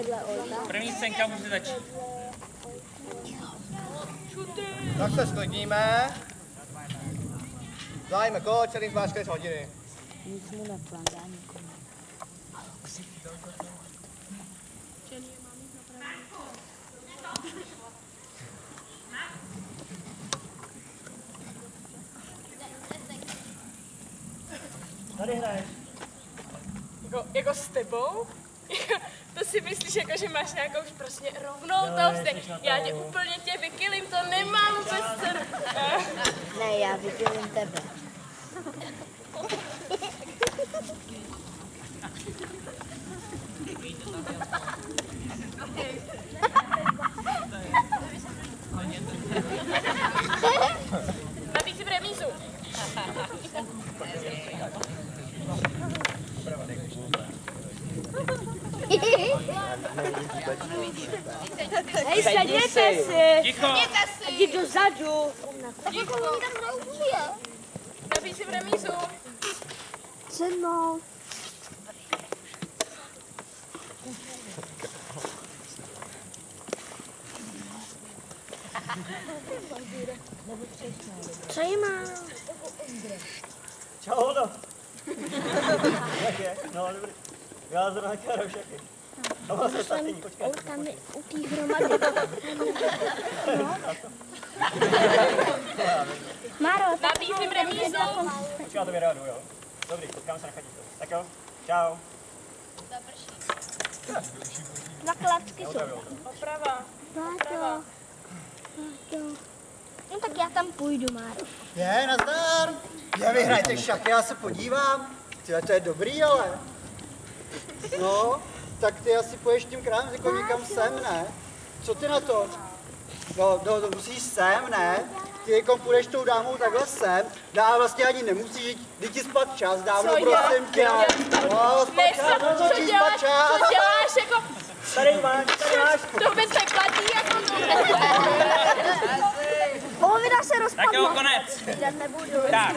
vedle Olta. První scénka může začít. Tak se sklidníme. Zájme kolo, celý čtyři hodiny. Nic mu neplandá nikomu. Tady hraješ. Jako, jako s tebou? Si myslíš, jako, že máš nějakou už prostě rovnou to vztek. Já tě úplně tě vykylím, to nemám vůbec cenu. Ne, já vykylím tebe. Nabíj si v remízu. Hej, sedněte si! Ticho! Jdi dozadu! Nabíj si v remízu. Se mnou. Co jí má? Čau, Holdo. Jak je? No, dobrý. Já zrovna chtěl všechny. A vlastně taky, počkej. On tam je u té hromady. Maro, Nabíj si v remízu. Počkej, já to vyrádu, jo. Dobrý, potkáme se na chodíku. Tak jo, čau. dva klacky jsou. Oprava. Páťo. Páťo. No tak já tam půjdu, Máro. Je, nazdar. Je, vyhrajte šachy, já se podívám. Tyhle, to je dobrý, ale. No, tak ty asi půjdeš tím krám jako někam sem, ne? Co ty na to? No, no, to musíš sem, ne? Ty jako půjdeš tou dámou takhle sem, no a vlastně ani nemusíš, jdi ti spad čas, dávno, Co prosím tě. Já- No, spad čas, no, co ti děláš, spad čas. co děláš, jako, Tady máš, tady máš. to vůbec neplatí, jako Polovina se Tak jo, rozpadla. konec. Já nebudu. Tak.